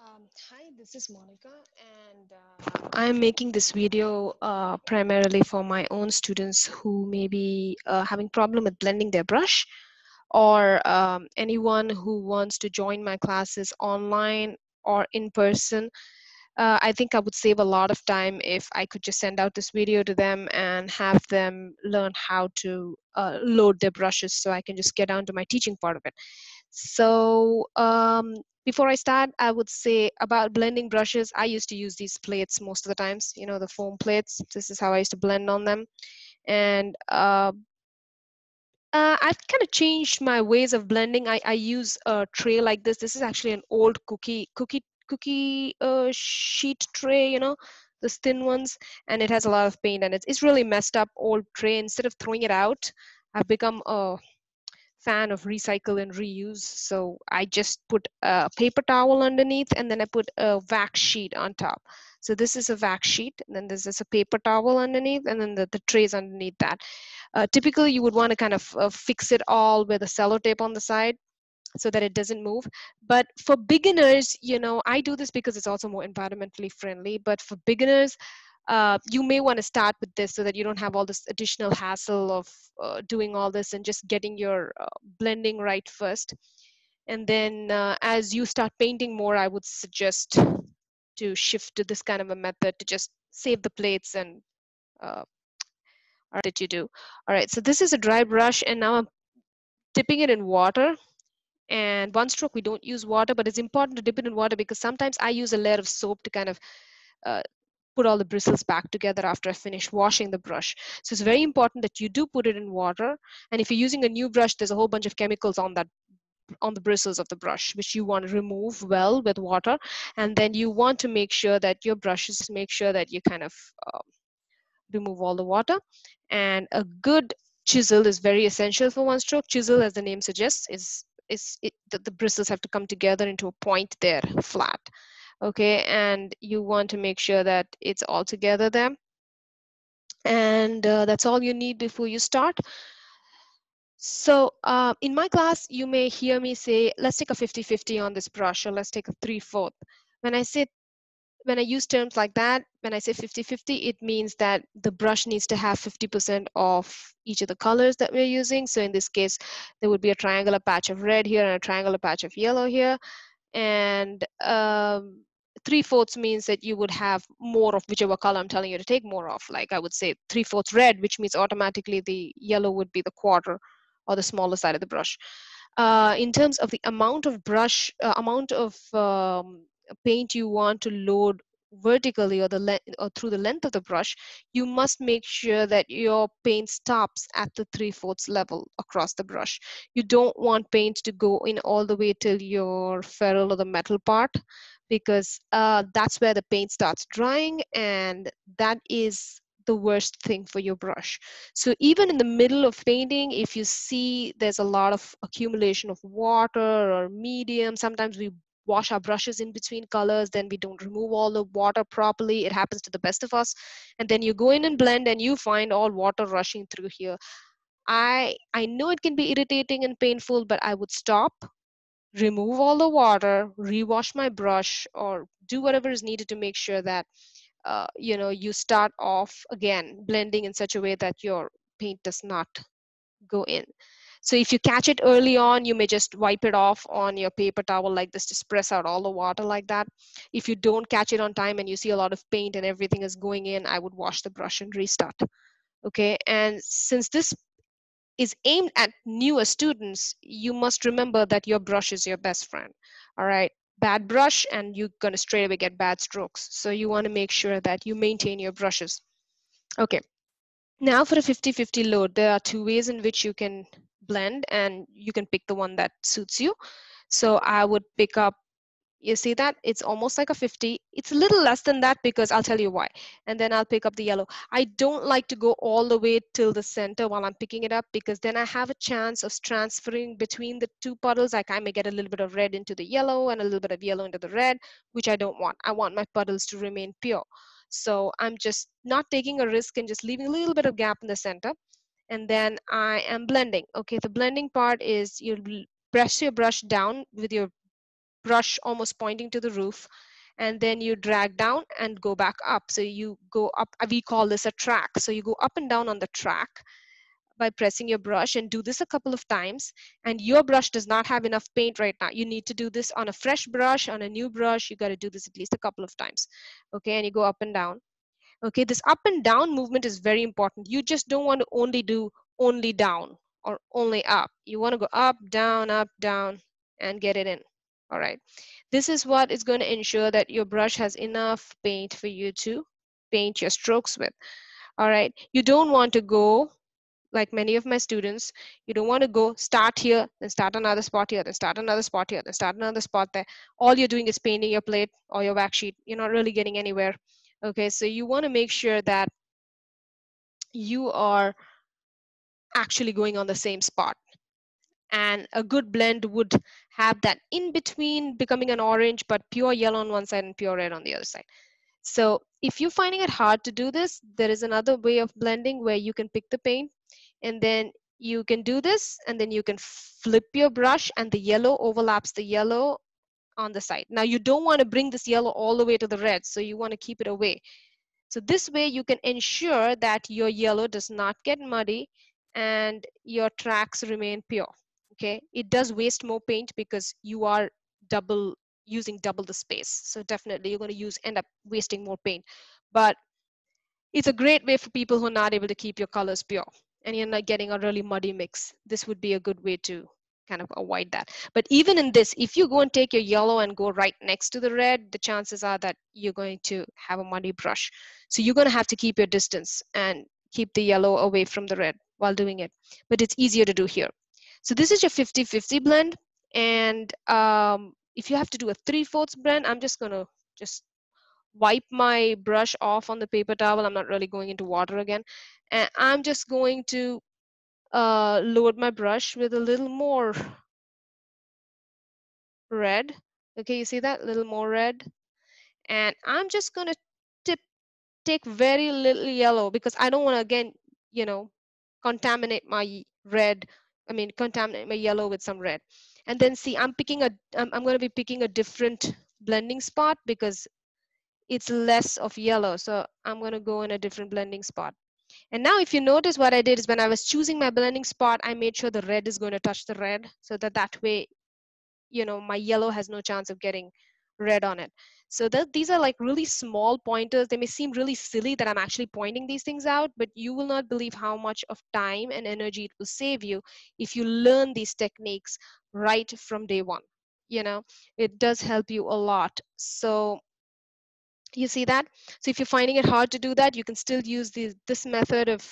Um, hi, this is Monica, and uh, I'm making this video uh, primarily for my own students who may be uh, having problem with blending their brush, or um, anyone who wants to join my classes online or in person. Uh, I think I would save a lot of time if I could just send out this video to them and have them learn how to uh, load their brushes so I can just get down to my teaching part of it. So um, before I start, I would say about blending brushes, I used to use these plates most of the times, you know, the foam plates. This is how I used to blend on them. And uh, uh, I've kind of changed my ways of blending. I, I use a tray like this. This is actually an old cookie cookie cookie uh, sheet tray, you know, the thin ones, and it has a lot of paint and it's it's really messed up old tray. Instead of throwing it out, I've become a fan of recycle and reuse. So I just put a paper towel underneath and then I put a wax sheet on top. So this is a wax sheet, and then this is a paper towel underneath, and then the, the trays underneath that. Uh, typically, you would want to kind of uh, fix it all with a sellotape on the side so that it doesn't move. But for beginners, you know, I do this because it's also more environmentally friendly. But for beginners, uh, you may want to start with this so that you don't have all this additional hassle of uh, doing all this and just getting your uh, blending right first. And then uh, as you start painting more, I would suggest to shift to this kind of a method to just save the plates and uh, that you do. All right, so this is a dry brush and now I'm dipping it in water and one stroke we don't use water but it's important to dip it in water because sometimes i use a layer of soap to kind of uh, put all the bristles back together after I finish washing the brush. So it's very important that you do put it in water. And if you're using a new brush, there's a whole bunch of chemicals on that on the bristles of the brush, which you want to remove well with water. And then you want to make sure that your brushes make sure that you kind of um, remove all the water. And a good chisel is very essential for one stroke. Chisel, as the name suggests, is is it, the, the bristles have to come together into a point there, flat okay and you want to make sure that it's all together there and uh, that's all you need before you start so uh, in my class you may hear me say let's take a 50-50 on this brush or let's take a 3-4 when I say when I use terms like that, when I say 50-50, it means that the brush needs to have 50% of each of the colors that we're using. So in this case, there would be a triangular patch of red here and a triangular patch of yellow here. And um, three fourths means that you would have more of whichever color I'm telling you to take more of. Like I would say three fourths red, which means automatically the yellow would be the quarter or the smaller side of the brush. Uh, in terms of the amount of brush, uh, amount of um, paint you want to load vertically or the or through the length of the brush, you must make sure that your paint stops at the three fourths level across the brush. You don't want paint to go in all the way till your ferrule or the metal part because uh, that's where the paint starts drying and that is the worst thing for your brush. So even in the middle of painting, if you see there's a lot of accumulation of water or medium, sometimes we wash our brushes in between colors, then we don't remove all the water properly. It happens to the best of us. And then you go in and blend and you find all water rushing through here. I, I know it can be irritating and painful, but I would stop, remove all the water, rewash my brush, or do whatever is needed to make sure that uh, you know you start off again blending in such a way that your paint does not go in. So if you catch it early on, you may just wipe it off on your paper towel like this, just press out all the water like that. If you don't catch it on time and you see a lot of paint and everything is going in, I would wash the brush and restart. Okay, and since this is aimed at newer students, you must remember that your brush is your best friend. All right, bad brush and you're gonna straight away get bad strokes. So you wanna make sure that you maintain your brushes. Okay, now for a 50-50 load, there are two ways in which you can blend and you can pick the one that suits you. So I would pick up you see that? It's almost like a 50 it's a little less than that because i'll tell you why. And then i'll pick up the yellow. I don't like to go all the way till the center while i'm picking it up because then i have a chance of transferring between the two puddles. Like i may get a little bit of red into the yellow and a little bit of yellow into the red which i don't want. I want my puddles to remain pure. So i'm just not taking a risk and just leaving a little bit of gap in the center. And then i am blending. Okay the blending part is you press your brush down with your brush almost pointing to the roof and then you drag down and go back up. So you go up, uh, we call this a track. So you go up and down on the track by pressing your brush and do this a couple of times. And your brush does not have enough paint right now. You need to do this on a fresh brush, on a new brush. You got to do this at least a couple of times. Okay, and you go up and down. Okay, this up and down movement is very important. You just don't want to only do only down or only up. You want to go up, down, up, down, and get it in. All right. This is what is going to ensure that your brush has enough paint for you to paint your strokes with. All right. You don't want to go like many of my students, you don't want to go start here, then start another spot here, then start another spot here, then start another spot there. All you're doing is painting your plate or your wax sheet. You're not really getting anywhere. Okay, so you want to make sure that you are actually going on the same spot and a good blend would have that in between becoming an orange but pure yellow on one side and pure red on the other side. So if you're finding it hard to do this there is another way of blending where you can pick the paint and then you can do this and then you can flip your brush and the yellow overlaps the yellow on the side. Now you don't want to bring this yellow all the way to the red so you want to keep it away. So this way you can ensure that your yellow does not get muddy and your tracks remain pure okay? It does waste more paint because you are double using double the space. So definitely you're going to use end up wasting more paint. But it's a great way for people who are not able to keep your colors pure and you're not getting a really muddy mix. This would be a good way to kind of avoid that. But even in this if you go and take your yellow and go right next to the red the chances are that you're going to have a muddy brush. So you're going to have to keep your distance and keep the yellow away from the red while doing it. But it's easier to do here so this is your 50-50 blend. And um, if you have to do a 3 fourths blend, I'm just gonna just wipe my brush off on the paper towel. I'm not really going into water again. And I'm just going to uh, load my brush with a little more red. Okay, you see that? A little more red. And I'm just gonna tip take very little yellow because I don't want to again, you know, contaminate my red I mean, contaminate my yellow with some red. And then see, I'm picking a, I'm, I'm going to be picking a different blending spot because it's less of yellow. So I'm going to go in a different blending spot. And now if you notice what I did is when I was choosing my blending spot, I made sure the red is going to touch the red so that that way, you know, my yellow has no chance of getting red on it. So these are like really small pointers. They may seem really silly that I'm actually pointing these things out, but you will not believe how much of time and energy it will save you if you learn these techniques right from day one. You know, it does help you a lot. So you see that? So if you're finding it hard to do that, you can still use the, this method of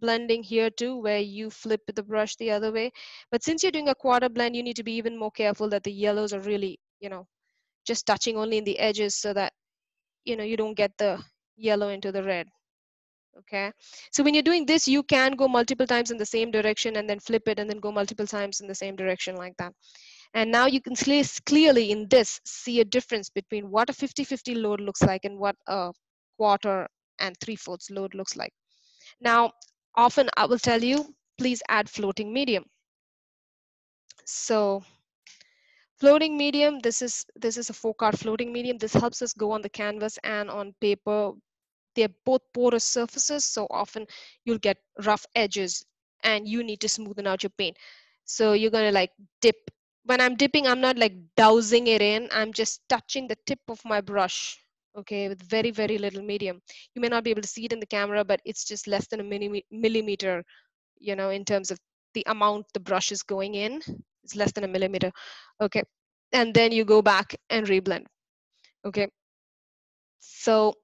blending here too, where you flip the brush the other way. But since you're doing a quarter blend, you need to be even more careful that the yellows are really, you know, just touching only in the edges so that you know you don't get the yellow into the red okay? So when you're doing this you can go multiple times in the same direction and then flip it and then go multiple times in the same direction like that. And now you can clearly in this see a difference between what a 50-50 load looks like and what a quarter and three-fourths load looks like. Now often i will tell you please add floating medium. So Floating medium, this is, this is a FolkArt floating medium. This helps us go on the canvas and on paper. They're both porous surfaces, so often you'll get rough edges and you need to smoothen out your paint. So you're gonna like dip. When I'm dipping, I'm not like dousing it in. I'm just touching the tip of my brush, okay, with very, very little medium. You may not be able to see it in the camera, but it's just less than a millimeter, you know, in terms of the amount the brush is going in it's less than a millimeter. Okay. And then you go back and reblend. Okay. So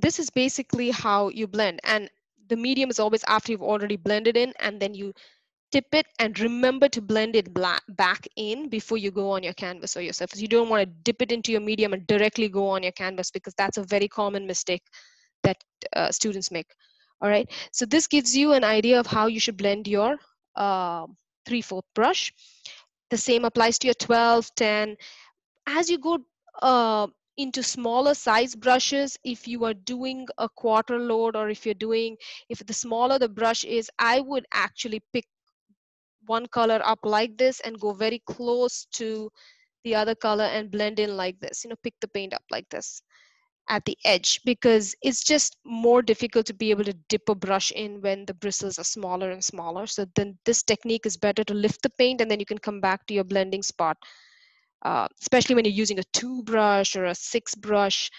this is basically how you blend. And the medium is always after you've already blended in and then you tip it and remember to blend it back in before you go on your canvas or your surface. You don't want to dip it into your medium and directly go on your canvas because that's a very common mistake that uh, students make. All right, so this gives you an idea of how you should blend your uh, 3 4 brush. The same applies to your 12, 10. As you go uh, into smaller size brushes, if you are doing a quarter load or if you're doing, if the smaller the brush is, I would actually pick one color up like this and go very close to the other color and blend in like this, you know, pick the paint up like this at the edge because it's just more difficult to be able to dip a brush in when the bristles are smaller and smaller. So then this technique is better to lift the paint and then you can come back to your blending spot, uh, especially when you're using a two brush or a six brush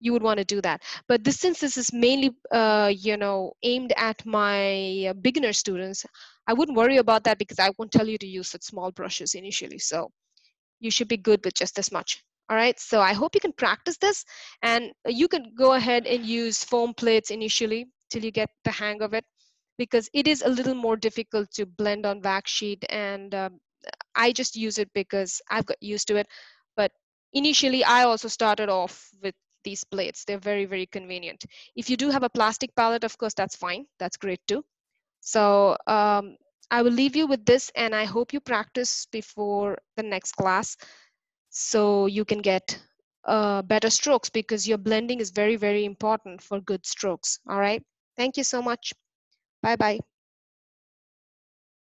you would want to do that. But this, since this is mainly, uh, you know, aimed at my uh, beginner students, I wouldn't worry about that because I won't tell you to use such small brushes initially. So you should be good with just this much. All right, so I hope you can practice this and you can go ahead and use foam plates initially till you get the hang of it because it is a little more difficult to blend on wax sheet and um, I just use it because I've got used to it. But initially I also started off with these plates. They're very, very convenient. If you do have a plastic palette, of course, that's fine. That's great too. So um, I will leave you with this and I hope you practice before the next class so you can get uh, better strokes because your blending is very, very important for good strokes. All right. Thank you so much. Bye-bye.